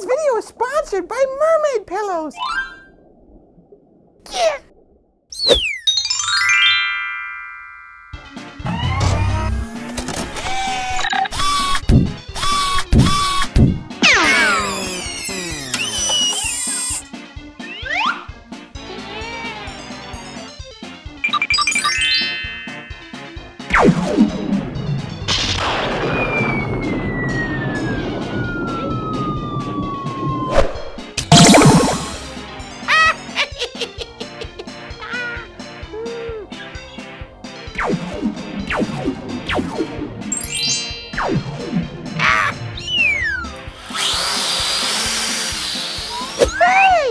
This video is sponsored by Mermaid Pillows. Yeah. Hey!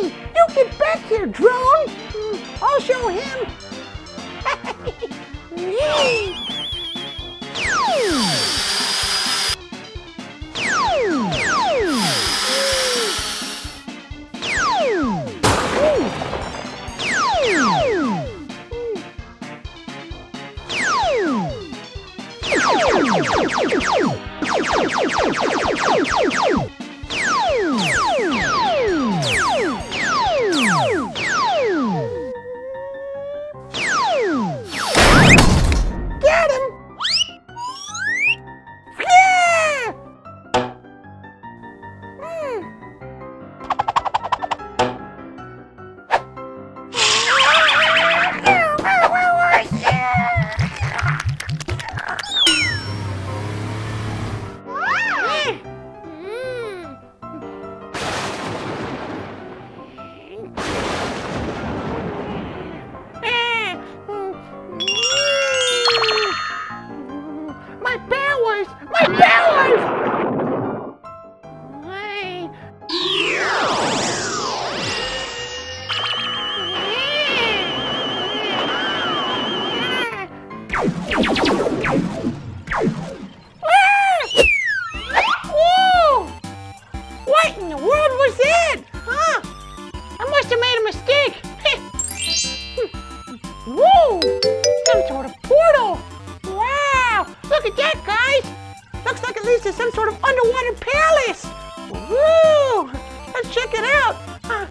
You get back here, drone! I'll show him. Looks like it leads to some sort of underwater palace. Woo! Let's check it out. Uh!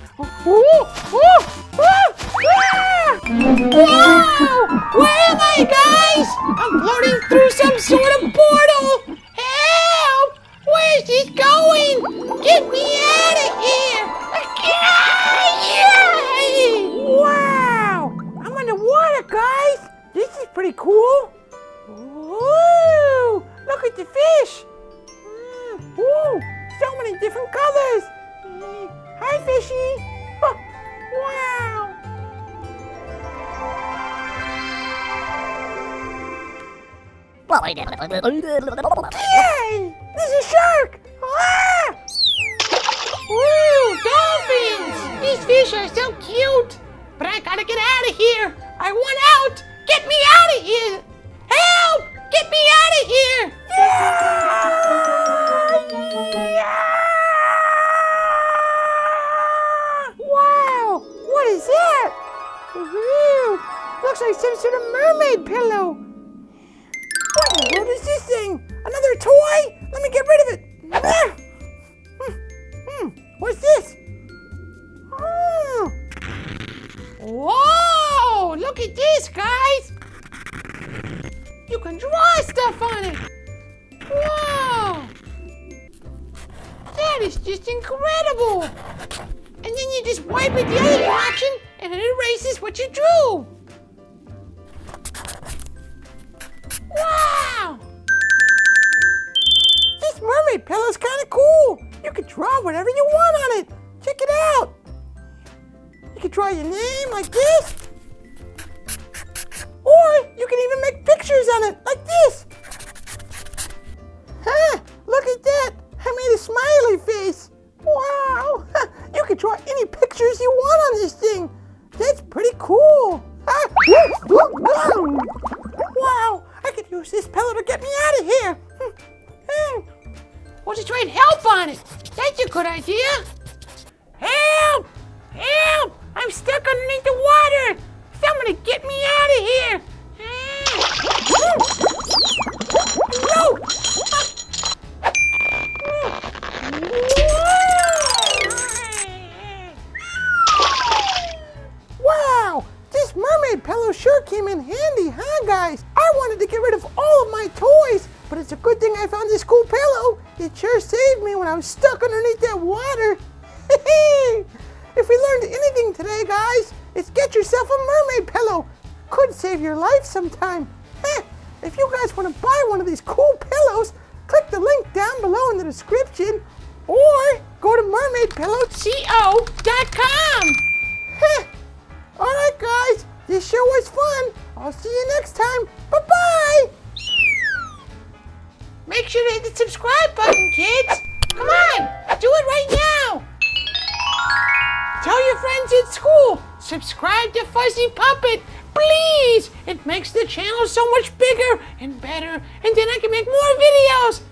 Woo! Ah! Whoa! Where am I, guys? I'm floating through some sort of portal. Help! Where's this going? Get me out of here! Wow! I'm underwater, guys. This is pretty cool. Look at the fish. Mm, Woo! So many different colors. Mm, Hi, fishy. Huh, Wow! Yay! There's a shark! Ah! Woo! Dolphins! These fish are so cute! But I gotta get out of here! I want out! Get me out of here! Help! Get me out of here! Wow! What is that? Woo! Looks like some sort of mermaid pillow! What in this thing? Another toy? Let me get rid of it. Hmm, hmm, What's this? Oh. Whoa! Look at this, guys. You can draw stuff on it. Whoa! That is just incredible. And then you just wipe it the other direction, and it erases what you drew. Wow! This mermaid pillow is kind of cool. You can draw whatever you want on it. Check it out. You can draw your name like this. Wow. You can draw any pictures you want on this thing. That's pretty cool. Wow, I could use this pillow to get me out of here. We'll just write help on it. That's a good idea. Help! Help! I'm stuck underneath the water. Somebody get me out of here. mermaid pillow sure came in handy, huh guys? I wanted to get rid of all of my toys, but it's a good thing I found this cool pillow. It sure saved me when I was stuck underneath that water. if we learned anything today, guys, it's get yourself a mermaid pillow. Could save your life sometime. If you guys want to buy one of these cool pillows, click the link down below in the description or go to mermaidpillowco.com. This show was fun. I'll see you next time. Bye-bye. Make sure to hit the subscribe button, kids. Come on, do it right now. Tell your friends at school. Subscribe to Fuzzy Puppet, please. It makes the channel so much bigger and better, and then I can make more videos.